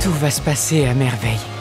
Tout va se passer à merveille.